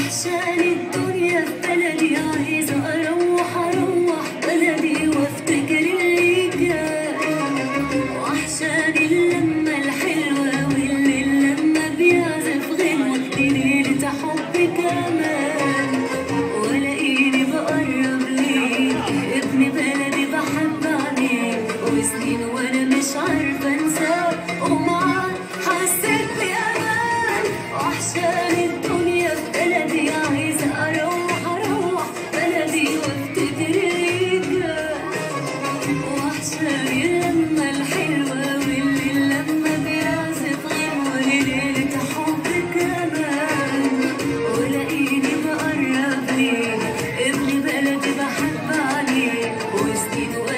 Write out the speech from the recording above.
وحشاني الدنيا في بلدي. راهي vestido